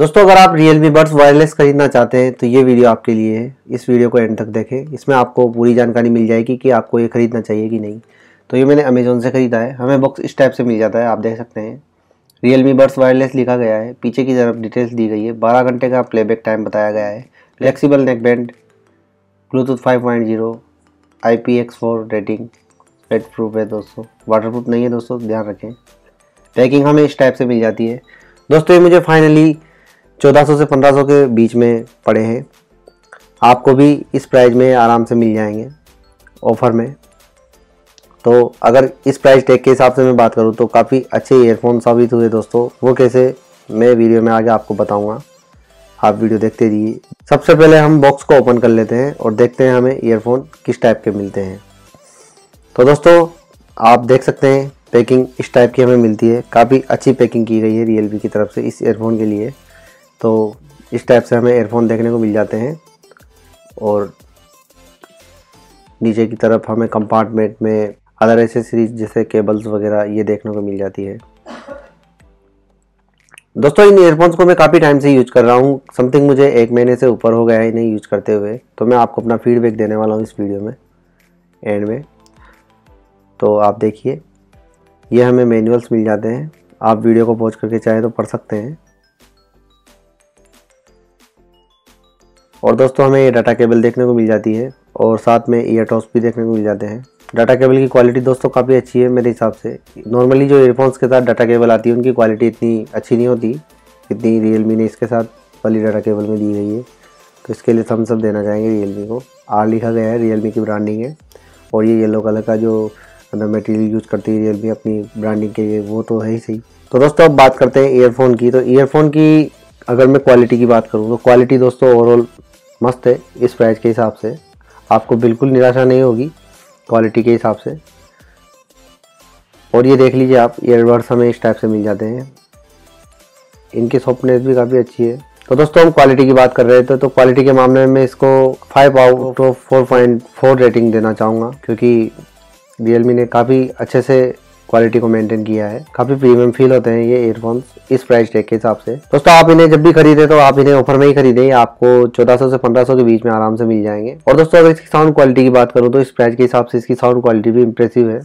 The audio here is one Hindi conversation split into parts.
दोस्तों, अगर आप रियल मी बड्स वायरलेस खरीदना चाहते हैं तो ये वीडियो आपके लिए है। इस वीडियो को एंड तक देखें। इसमें आपको पूरी जानकारी मिल जाएगी कि आपको ये खरीदना चाहिए कि नहीं। तो ये मैंने अमेजोन से ख़रीदा है। हमें बॉक्स इस टाइप से मिल जाता है, आप देख सकते हैं। मी बड्स वायरलेस लिखा गया है। पीछे की तरफ़ डिटेल्स दी गई है। बारह घंटे का प्लेबैक टाइम बताया गया है। Flexible neck band Bluetooth five point zero I P X four rating pet proof है दोस्तों। वाटर प्रूफ नहीं है दोस्तों, ध्यान रखें। पैकिंग हमें इस टाइप से मिल जाती है। दोस्तों, ये मुझे फाइनली 1400 से 1500 के बीच में पड़े हैं। आपको भी इस प्राइस में आराम से मिल जाएँगे ऑफ़र में। तो अगर इस प्राइस टैग के हिसाब से मैं बात करूँ तो काफ़ी अच्छे ईयरफोन साबित हुए दोस्तों। वो कैसे, मैं वीडियो में आगे आपको बताऊँगा। आप वीडियो देखते रहिए। सबसे पहले हम बॉक्स को ओपन कर लेते हैं और देखते हैं हमें ईयरफोन किस टाइप के मिलते हैं। तो दोस्तों, आप देख सकते हैं पैकिंग इस टाइप की हमें मिलती है। काफ़ी अच्छी पैकिंग की गई है रियल की तरफ़ से इस ईयरफोन के लिए। तो इस टाइप से हमें एयरफोन देखने को मिल जाते हैं। और नीचे की तरफ़ हमें कंपार्टमेंट में अदर एसेसरीज जैसे केबल्स वगैरह ये देखने को मिल जाती है। दोस्तों, इन ईयरफोन्स को मैं काफ़ी टाइम से यूज़ कर रहा हूँ। समथिंग मुझे एक महीने से ऊपर हो गया है इन्हें यूज़ करते हुए। तो मैं आपको अपना फीडबैक देने वाला हूँ इस वीडियो में एंड में। तो आप देखिए, ये हमें मैनुअल्स मिल जाते हैं। आप वीडियो को पहुँच करके चाहे तो पढ़ सकते हैं। और दोस्तों, हमें ये डाटा केबल देखने को मिल जाती है और साथ में ईयर टॉस भी देखने को मिल जाते हैं। डाटा केबल की क्वालिटी दोस्तों काफ़ी अच्छी है मेरे हिसाब से। नॉर्मली जो ईयरफोन्स के साथ डाटा केबल आती है, उनकी क्वालिटी इतनी अच्छी नहीं होती, इतनी रियल ने इसके साथ वाली डाटा केबल में दी गई है। तो इसके लिए हम सब देना चाहेंगे रियल को। आर लिखा गया है रियल की ब्रांडिंग है। और ये येलो कलर का जो अंदर मटेरियल यूज़ करती है रियल अपनी ब्रांडिंग के लिए, वो तो है ही सही। तो दोस्तों, अब बात करते हैं ईयरफोन की। तो ईयरफोन की अगर मैं क्वालिटी की बात करूँ तो क्वालिटी दोस्तों ओवरऑल मस्त है इस प्राइस के हिसाब से। आपको बिल्कुल निराशा नहीं होगी क्वालिटी के हिसाब से। और ये देख लीजिए आप ईयरबड्स हमें इस टाइप से मिल जाते हैं। इनकी सॉफ्टनेस भी काफ़ी अच्छी है। तो दोस्तों हम क्वालिटी की बात कर रहे थे तो क्वालिटी के मामले में इसको five out of four point four rating देना चाहूँगा क्योंकि रियलमी ने काफ़ी अच्छे से क्वालिटी को मेंटेन किया है। काफ़ी प्रीमियम फील होते हैं ये ईयरफोन्स इस प्राइस टैग के हिसाब से। दोस्तों, आप इन्हें जब भी खरीदे तो आप इन्हें ऑफ़र में ही खरीदे। आपको 1400 से 1500 के बीच में आराम से मिल जाएँगे। और दोस्तों, अगर इसकी साउंड क्वालिटी की बात करूँ तो इस प्राइस के हिसाब से इसकी साउंड क्वालिटी भी इंप्रेसिव है।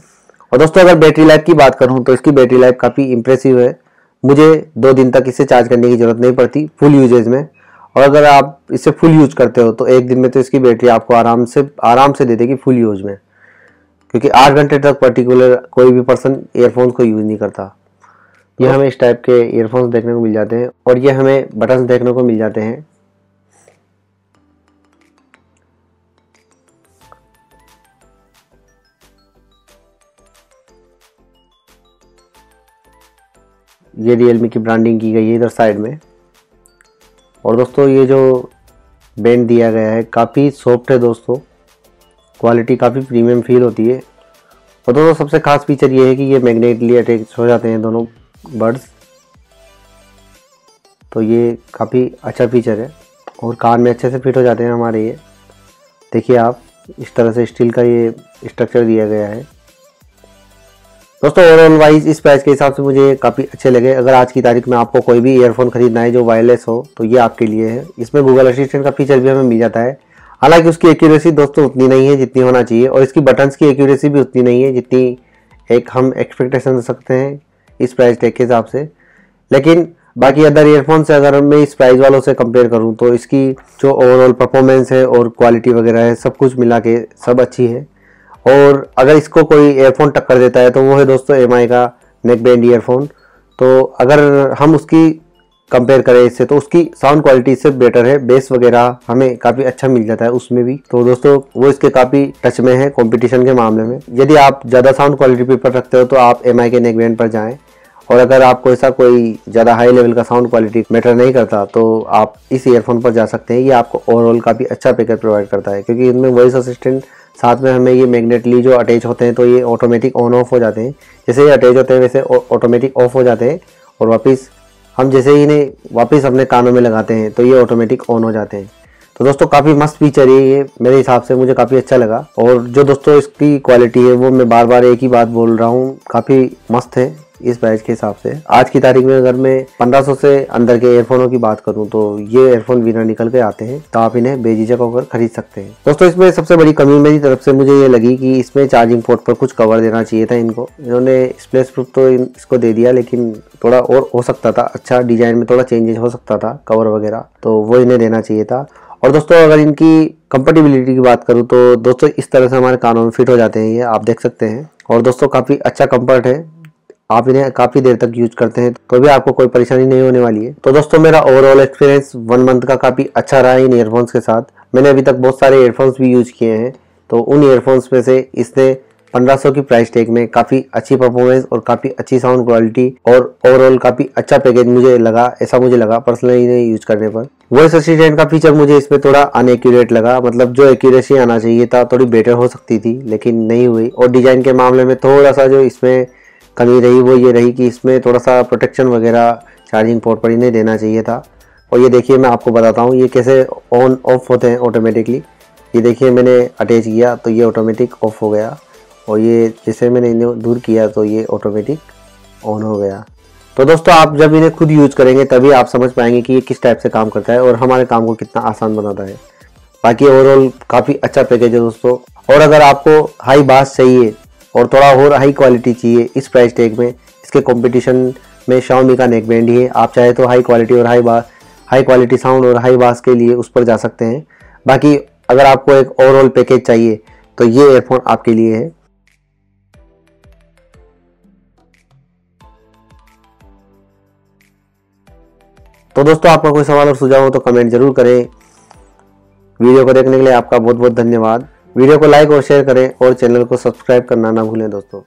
और दोस्तों, अगर बैटरी लाइफ की बात करूँ तो इसकी बैटरी लाइफ काफ़ी इंप्रेसिव है। मुझे दो दिन तक इसे चार्ज करने की ज़रूरत नहीं पड़ती फुल यूजेज में। और अगर आप इसे फुल यूज़ करते हो तो एक दिन में तो इसकी बैटरी आपको आराम से आराम से दे देगी फुल यूज़ में। क्योंकि आठ घंटे तक पर्टिकुलर कोई भी पर्सन ईयरफोन्स को यूज़ नहीं करता। ये हमें इस टाइप के ईयरफोन्स देखने को मिल जाते हैं और ये हमें बटन्स देखने को मिल जाते हैं। ये रियलमी की ब्रांडिंग की गई है इधर साइड में। और दोस्तों ये जो बैंड दिया गया है काफ़ी सॉफ्ट है दोस्तों। क्वालिटी काफ़ी प्रीमियम फील होती है। और दोनों सबसे खास फीचर ये है कि ये मैग्नेटली अटैच हो जाते हैं दोनों बर्ड्स तो ये काफ़ी अच्छा फीचर है और कार में अच्छे से फिट हो जाते हैं हमारे ये। देखिए आप, इस तरह से स्टील का ये स्ट्रक्चर दिया गया है। दोस्तों ओवरऑल वाइज इस प्राइस के हिसाब से मुझे काफ़ी अच्छे लगे। अगर आज की तारीख में आपको कोई भी ईयरफोन खरीदना है जो वायरलेस हो तो ये आपके लिए है। इसमें गूगल असिस्टेंट का फीचर भी हमें मिल जाता है। हालाँकि उसकी एक्यूरेसी दोस्तों उतनी नहीं है जितनी होना चाहिए, और इसकी बटन्स की एक्यूरेसी भी उतनी नहीं है जितनी एक हम एक्सपेक्टेशन दे सकते हैं इस प्राइस टैग के हिसाब से। लेकिन बाकी अदर ईयरफोन से अगर मैं इस प्राइस वालों से कंपेयर करूँ तो इसकी जो ओवरऑल परफॉर्मेंस है और क्वालिटी वगैरह है, सब कुछ मिला के सब अच्छी है। और अगर इसको कोई ईयरफोन टक्कर देता है तो वो है दोस्तों MI का नेक बैंड ईयरफोन तो अगर हम उसकी कंपेयर करें इससे तो उसकी साउंड क्वालिटी इससे बेटर है। बेस वगैरह हमें काफ़ी अच्छा मिल जाता है उसमें भी। तो दोस्तों, वो इसके काफ़ी टच में है कंपटीशन के मामले में। यदि आप ज़्यादा साउंड क्वालिटी प्रीफर रखते हो तो आप एमआई के नेक बैंड पर जाएँ। और अगर आपको ऐसा कोई ज़्यादा हाई लेवल का साउंड क्वालिटी मैटर नहीं करता तो आप इस ईयरफोन पर जा सकते हैं। ये आपको ओवरऑल काफ़ी अच्छा पिकर प्रोवाइड करता है, क्योंकि इनमें वॉइस असिस्टेंट साथ में हमें ये मैग्नेटली जो अटैच होते हैं तो ये ऑटोमेटिक ऑन ऑफ़ हो जाते हैं। जैसे ये अटैच होते हैं, वैसे ऑटोमेटिक ऑफ़ हो जाते हैं और वापस हम जैसे ही इन्हें वापस अपने कानों में लगाते हैं तो ये ऑटोमेटिक ऑन हो जाते हैं। तो दोस्तों, काफ़ी मस्त फीचर है ये, मेरे हिसाब से मुझे काफ़ी अच्छा लगा। और जो दोस्तों इसकी क्वालिटी है, वो मैं बार बार एक ही बात बोल रहा हूँ, काफ़ी मस्त है। इस प्राइस के हिसाब से। आज की तारीख में अगर मैं 1500 से अंदर के एयरफोनों की बात करूँ तो ये एयरफोन बिना निकल के आते हैं तो आप इन्हें बेझिझक होकर खरीद सकते हैं। दोस्तों, इसमें सबसे बड़ी कमी मेरी तरफ़ से मुझे ये लगी कि इसमें चार्जिंग पोर्ट पर कुछ कवर देना चाहिए था इनको। इन्होंने स्प्लेस प्रूफ तो इसको दे दिया, लेकिन थोड़ा और हो सकता था। अच्छा डिज़ाइन में थोड़ा चेंजेस हो सकता था कवर वगैरह तो वो इन्हें देना चाहिए था। और दोस्तों, अगर इनकी कंपेटिबिलिटी की बात करूँ तो दोस्तों, इस तरह से हमारे कानों में फिट हो जाते हैं ये, आप देख सकते हैं। और दोस्तों, काफ़ी अच्छा कंफर्ट है। आप इन्हें काफ़ी देर तक यूज़ करते हैं तो भी आपको कोई परेशानी नहीं होने वाली है। तो दोस्तों, मेरा ओवरऑल एक्सपीरियंस वन मंथ का काफ़ी अच्छा रहा इन ईयरफोन्स के साथ। मैंने अभी तक बहुत सारे ईयरफोन्स भी यूज़ किए हैं तो उन ईयरफोन्स में से इसने 1500 की प्राइस टैग में काफ़ी अच्छी परफॉर्मेंस और काफ़ी अच्छी साउंड क्वालिटी और ओवरऑल काफ़ी अच्छा पैकेज मुझे लगा, ऐसा मुझे लगा पर्सनली यूज़ करने पर। वॉइस असिस्टेंट का फीचर मुझे इसमें थोड़ा अनएक्यूरेट लगा मतलब जो एक्यूरेसी आना चाहिए था, थोड़ी बेटर हो सकती थी, लेकिन नहीं हुई। और डिज़ाइन के मामले में थोड़ा सा जो इसमें कमी रही, वो ये रही कि इसमें थोड़ा सा प्रोटेक्शन वगैरह चार्जिंग पोर्ट पर इन्हें देना चाहिए था। और ये देखिए, मैं आपको बताता हूँ, ये कैसे ऑन ऑफ़ होते हैं ऑटोमेटिकली ये देखिए, मैंने अटैच किया तो ये ऑटोमेटिक ऑफ़ हो गया। और ये जैसे मैंने इन्हें दूर किया तो ये ऑटोमेटिक ऑन हो गया। तो दोस्तों, आप जब इन्हें खुद यूज़ करेंगे, तभी आप समझ पाएँगे कि ये किस टाइप से काम करता है और हमारे काम को कितना आसान बनाता है। बाकी ओवरऑल काफ़ी अच्छा पैकेज है दोस्तों। और अगर आपको हाई बास चाहिए और थोड़ा और हाई क्वालिटी चाहिए इस प्राइस टैग में। इसके कंपटीशन में शाओमी का नेक बैंड ही है। आप चाहे तो हाई क्वालिटी और high bass high quality sound और हाई बास के लिए उस पर जा सकते हैं। बाकी अगर आपको एक ओवरऑल पैकेज चाहिए तो ये एयरफोन आपके लिए है। तो दोस्तों, आपका कोई सवाल और सुझाव हो तो कमेंट ज़रूर करें। वीडियो को देखने के लिए आपका बहुत बहुत धन्यवाद। वीडियो को लाइक और शेयर करें और चैनल को सब्सक्राइब करना ना भूलें दोस्तों।